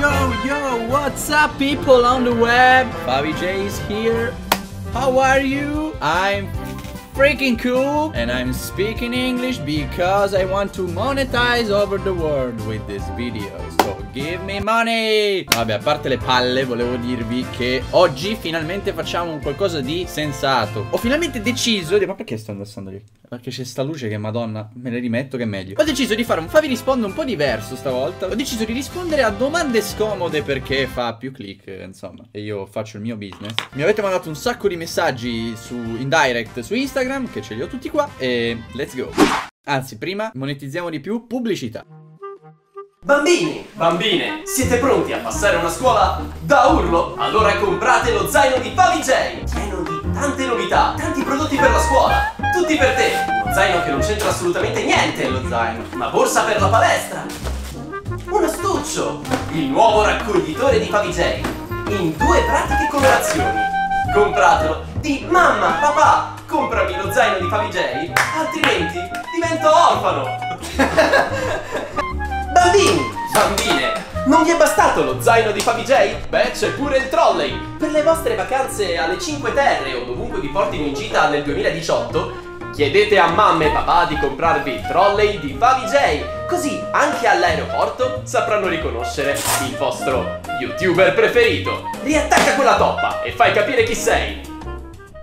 yo, yo, what's up people on the web? Bobby J is here. How are you? I'm freaking cool and I'm speaking English because I want to monetize over the world with this video. So give me money! Vabbè, a parte le palle, volevo dirvi che oggi finalmente facciamo un qualcosa di sensato. Ho finalmente deciso di... Ma perché sto indossando lì? Perché c'è sta luce che madonna, me ne rimetto che è meglio. Ho deciso di fare un Favi risponde un po' diverso stavolta. Ho deciso di rispondere a domande scomode perché fa più click, insomma. E io faccio il mio business. Mi avete mandato un sacco di messaggi su, in direct su Instagram, che ce li ho tutti qua. E let's go. Anzi, prima monetizziamo di più pubblicità. Bambini, bambine, siete pronti a passare una scuola da urlo? Allora comprate lo zaino di Favi J, pieno di tante novità, tanti prodotti per la scuola, tutti per te. Uno zaino che non c'entra assolutamente niente, lo zaino, una borsa per la palestra, un astuccio, il nuovo raccoglitore di J, in due pratiche colorazioni. Compratelo di mamma, papà, comprami lo zaino di J, altrimenti divento orfano. Bambini, bambine, non vi è bastato lo zaino di Fabi J? Beh, c'è pure il trolley! Per le vostre vacanze alle Cinque Terre o dovunque vi portino in gita nel 2018, chiedete a mamma e papà di comprarvi trolley di Fabi J, così anche all'aeroporto sapranno riconoscere il vostro youtuber preferito. Riattacca quella toppa e fai capire chi sei!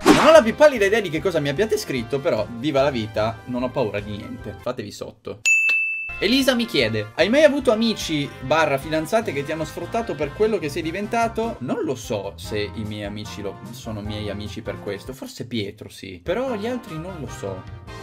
Non ho la più pallida idea di che cosa mi abbiate scritto, però viva la vita, non ho paura di niente. Fatevi sotto. Elisa mi chiede Hai mai avuto amici barra fidanzate che ti hanno sfruttato per quello che sei diventato? Non lo so se i miei amici lo, sono miei amici per questo Forse Pietro sì Però gli altri non lo so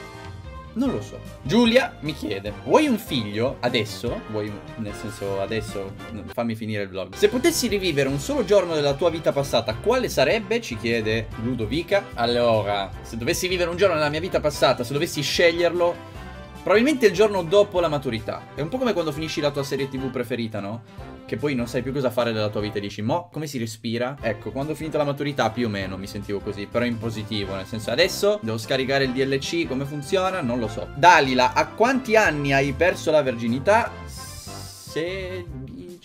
non lo so. Giulia mi chiede: Vuoi un figlio adesso? Vuoi, nel senso, adesso fammi finire il vlog. Se potessi rivivere un solo giorno della tua vita passata, quale sarebbe? Ci chiede Ludovica. Allora, se dovessi vivere un giorno nella mia vita passata, se dovessi sceglierlo, Probabilmente il giorno dopo la maturità. È un po' come quando finisci la tua serie tv preferita, no? Che poi non sai più cosa fare della tua vita e dici, mo, come si respira? Ecco, quando ho finito la maturità più o meno mi sentivo così, però in positivo, nel senso adesso devo scaricare il DLC, come funziona? Non lo so. Dalila, a quanti anni hai perso la verginità? Se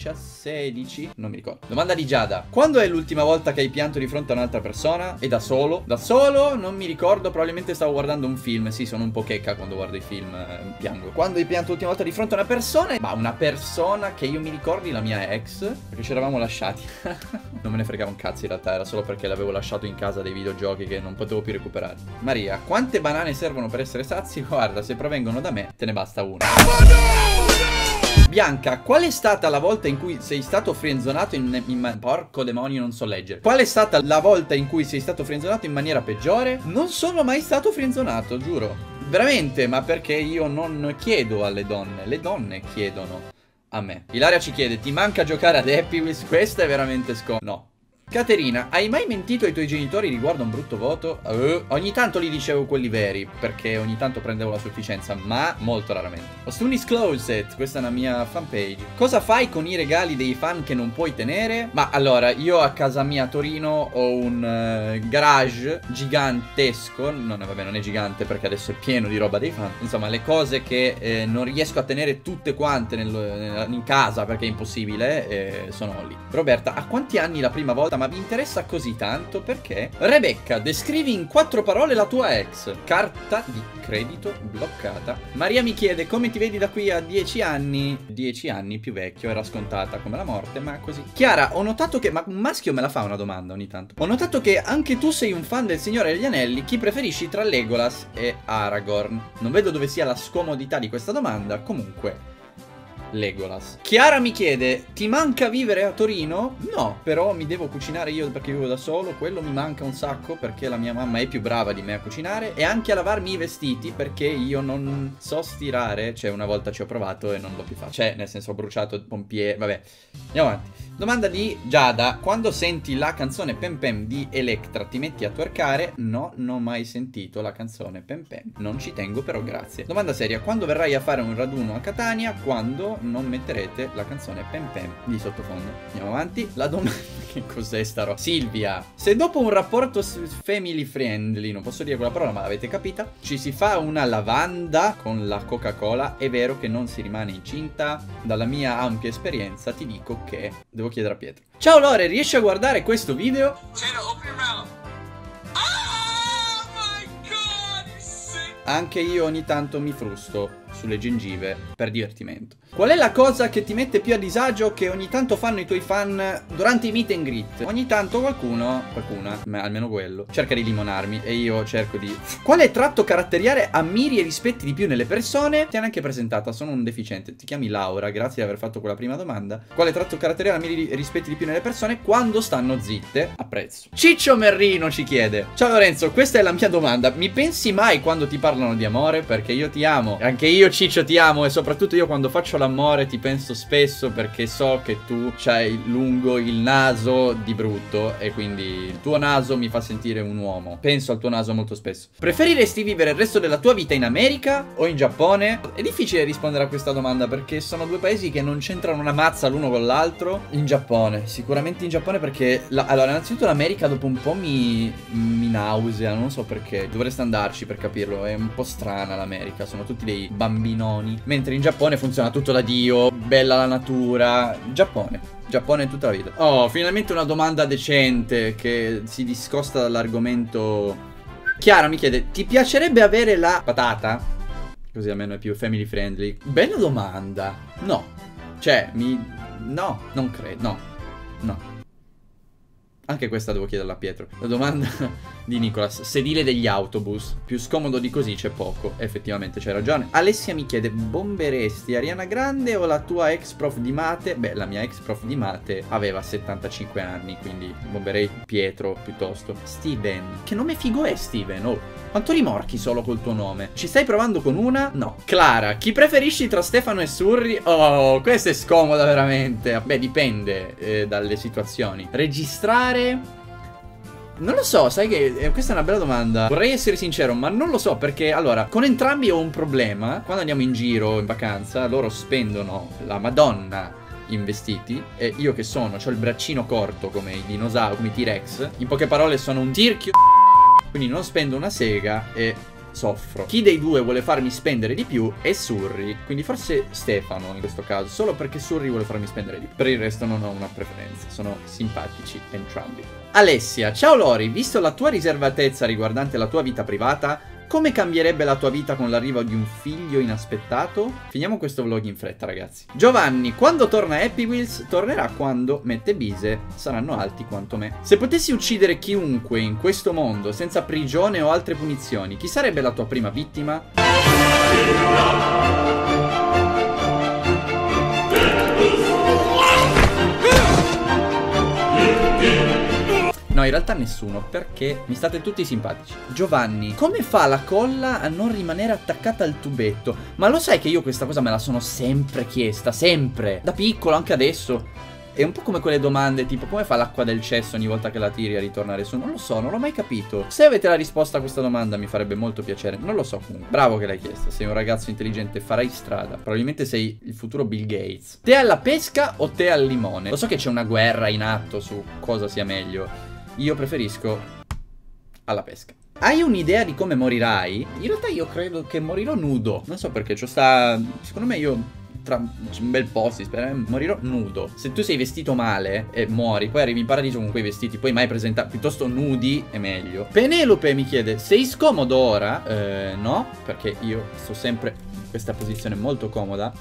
16? Non mi ricordo. Domanda di Giada. Quando è l'ultima volta che hai pianto di fronte a un'altra persona? E da solo? Da solo? Non mi ricordo. Probabilmente stavo guardando un film. Sì, sono un po' checca quando guardo i film. Eh, piango. Quando hai pianto l'ultima volta di fronte a una persona? Ma una persona che io mi ricordi, la mia ex. Perché ci eravamo lasciati. non me ne fregava un cazzo in realtà. Era solo perché l'avevo lasciato in casa dei videogiochi che non potevo più recuperare. Maria, quante banane servono per essere sazi? Guarda, se provengono da me, te ne basta una. Oh no! Bianca, qual è stata la volta in cui sei stato frenzonato in, in Porco demonio, non so leggere. Qual è stata la volta in cui sei stato frenzonato in maniera peggiore? Non sono mai stato frenzonato, giuro. Veramente, ma perché io non chiedo alle donne, le donne chiedono a me. Ilaria ci chiede, ti manca giocare ad Happy Wheels? Questa è veramente scomoda. No, Caterina, hai mai mentito ai tuoi genitori riguardo un brutto voto? Uh, ogni tanto li dicevo quelli veri, perché ogni tanto prendevo la sufficienza, ma molto raramente. Ostunis Closet, questa è una mia fanpage. Cosa fai con i regali dei fan che non puoi tenere? Ma allora, io a casa mia a Torino ho un uh, garage gigantesco, non, vabbè non è gigante perché adesso è pieno di roba dei fan. Insomma, le cose che eh, non riesco a tenere tutte quante nel, in casa perché è impossibile, eh, sono lì. Roberta, a quanti anni la prima volta ma vi interessa così tanto perché? Rebecca, descrivi in quattro parole la tua ex. Carta di credito bloccata. Maria mi chiede come ti vedi da qui a dieci anni. Dieci anni più vecchio, era scontata come la morte, ma così. Chiara, ho notato che... Ma un maschio me la fa una domanda ogni tanto. Ho notato che anche tu sei un fan del Signore degli Anelli. Chi preferisci tra Legolas e Aragorn? Non vedo dove sia la scomodità di questa domanda. Comunque, Legolas. Chiara mi chiede, ti manca vivere a Torino? No, però mi devo cucinare io perché vivo da solo, quello mi manca un sacco perché la mia mamma è più brava di me a cucinare e anche a lavarmi i vestiti perché io non so stirare, cioè una volta ci ho provato e non l'ho più fatto. Cioè, nel senso ho bruciato pompiere, vabbè. Andiamo avanti. Domanda di Giada, quando senti la canzone Pem Pem di Electra ti metti a twerkare? No, non ho mai sentito la canzone Pem Pem. Non ci tengo però, grazie. Domanda seria, quando verrai a fare un raduno a Catania? Quando? Non metterete la canzone Pem Pem di sottofondo. Andiamo avanti. La domanda... che cos'è sta roba? Silvia, se dopo un rapporto family friendly, non posso dire quella parola ma l'avete capita, ci si fa una lavanda con la Coca-Cola, è vero che non si rimane incinta? Dalla mia ampia esperienza ti dico che... Devo chiedere a Pietro. Ciao Lore, riesci a guardare questo video? Anche io ogni tanto mi frusto sulle gengive per divertimento. Qual è la cosa che ti mette più a disagio che ogni tanto fanno i tuoi fan durante i meet and greet? Ogni tanto qualcuno, qualcuna, ma almeno quello, cerca di limonarmi e io cerco di... Quale tratto caratteriale ammiri e rispetti di più nelle persone? Ti hanno anche presentata, sono un deficiente. Ti chiami Laura, grazie di aver fatto quella prima domanda. Quale tratto caratteriale ammiri e rispetti di più nelle persone quando stanno zitte? Apprezzo. Ciccio Merrino ci chiede. Ciao Lorenzo, questa è la mia domanda. Mi pensi mai quando ti parlano di amore? Perché io ti amo. Anche io Ciccio ti amo e soprattutto io quando faccio l'amore ti penso spesso perché so che tu c'hai lungo il naso di brutto e quindi il tuo naso mi fa sentire un uomo. Penso al tuo naso molto spesso. Preferiresti vivere il resto della tua vita in America o in Giappone? È difficile rispondere a questa domanda perché sono due paesi che non c'entrano una mazza l'uno con l'altro. In Giappone, sicuramente in Giappone perché... La... allora, innanzitutto l'America dopo un po' mi... mi nausea, non so perché. Dovreste andarci per capirlo, è un po' strana l'America, sono tutti dei bambinoni. Mentre in Giappone funziona tutto da Dio, bella la natura. Giappone. Giappone tutta la vita. Oh, finalmente una domanda decente che si discosta dall'argomento. Chiara mi chiede: Ti piacerebbe avere la patata? Così almeno è più family friendly. Bella domanda. No. Cioè, mi. No, non credo. No. No. Anche questa devo chiederla a Pietro. La domanda di Nicolas. Sedile degli autobus. Più scomodo di così c'è poco. Effettivamente c'hai ragione. Alessia mi chiede, bomberesti Ariana Grande o la tua ex prof di mate? Beh, la mia ex prof di mate aveva 75 anni, quindi bomberei Pietro piuttosto. Steven. Che nome figo è Steven? Oh. Quanto rimorchi solo col tuo nome? Ci stai provando con una? No. Clara, chi preferisci tra Stefano e Surri? Oh, questa è scomoda veramente. Beh, dipende eh, dalle situazioni. Registrare... Non lo so, sai che eh, questa è una bella domanda. Vorrei essere sincero, ma non lo so perché allora, con entrambi ho un problema. Quando andiamo in giro in vacanza, loro spendono la Madonna in vestiti e io che sono, ho il braccino corto come i dinosauri, come i T-Rex. In poche parole sono un tirchio quindi non spendo una sega e soffro. Chi dei due vuole farmi spendere di più è Surri. Quindi forse Stefano in questo caso, solo perché Surri vuole farmi spendere di più. Per il resto non ho una preferenza, sono simpatici entrambi. Alessia, ciao Lori, visto la tua riservatezza riguardante la tua vita privata, come cambierebbe la tua vita con l'arrivo di un figlio inaspettato? Finiamo questo vlog in fretta, ragazzi. Giovanni, quando torna Happy Wheels, tornerà quando mette bise, saranno alti quanto me. Se potessi uccidere chiunque in questo mondo senza prigione o altre punizioni, chi sarebbe la tua prima vittima? In realtà nessuno, perché mi state tutti simpatici. Giovanni, come fa la colla a non rimanere attaccata al tubetto? Ma lo sai che io questa cosa me la sono sempre chiesta, sempre. Da piccolo, anche adesso. È un po' come quelle domande tipo come fa l'acqua del cesso ogni volta che la tiri a ritornare su? Non lo so, non l'ho mai capito. Se avete la risposta a questa domanda mi farebbe molto piacere. Non lo so comunque. Bravo che l'hai chiesta. Sei un ragazzo intelligente, farai strada. Probabilmente sei il futuro Bill Gates. Te alla pesca o te al limone? Lo so che c'è una guerra in atto su cosa sia meglio. Io preferisco alla pesca. Hai un'idea di come morirai? In realtà io credo che morirò nudo. Non so perché, ciò sta... Secondo me io tra un bel po' si spera, morirò nudo. Se tu sei vestito male e muori, poi arrivi in paradiso con quei vestiti, poi mai presentare piuttosto nudi è meglio. Penelope mi chiede, sei scomodo ora? Eh, no, perché io sto sempre in questa posizione molto comoda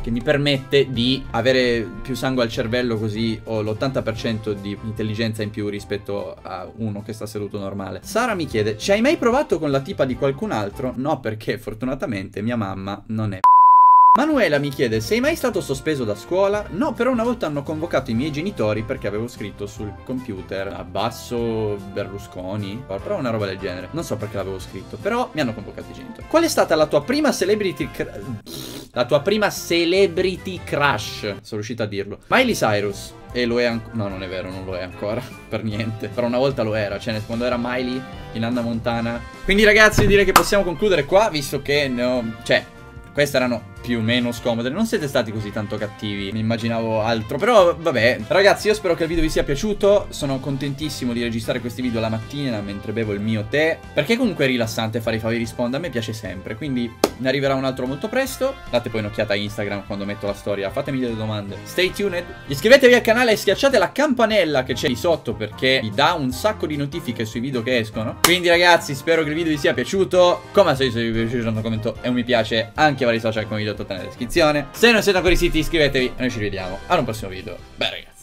che mi permette di avere più sangue al cervello così ho l'80% di intelligenza in più rispetto a uno che sta seduto normale. Sara mi chiede, ci hai mai provato con la tipa di qualcun altro? No, perché fortunatamente mia mamma non è... Manuela mi chiede, sei mai stato sospeso da scuola? No, però una volta hanno convocato i miei genitori perché avevo scritto sul computer Abbasso Berlusconi, però una roba del genere. Non so perché l'avevo scritto, però mi hanno convocato i genitori. Qual è stata la tua prima celebrity... La tua prima celebrity crush? Sono riuscito a dirlo. Miley Cyrus. E lo è ancora. No, non è vero, non lo è ancora. per niente. Però una volta lo era. Cioè, quando era Miley in Anna Montana. Quindi, ragazzi, direi che possiamo concludere qua, visto che ne ho. Cioè, queste erano più, meno scomode. Non siete stati così tanto cattivi, mi immaginavo altro. Però vabbè, ragazzi, io spero che il video vi sia piaciuto. Sono contentissimo di registrare questi video la mattina mentre bevo il mio tè. Perché comunque è rilassante fare i favi risponda, a me piace sempre. Quindi ne arriverà un altro molto presto. Date poi un'occhiata a Instagram quando metto la storia, fatemi delle domande. Stay tuned. Iscrivetevi al canale e schiacciate la campanella che c'è lì sotto perché vi dà un sacco di notifiche sui video che escono. Quindi ragazzi, spero che il video vi sia piaciuto. Come al solito se vi è piaciuto lasciate un commento e un mi piace anche a vari social come video sotto nella descrizione. Se non siete ancora iscritti iscrivetevi e noi ci vediamo al prossimo video. Bye ragazzi.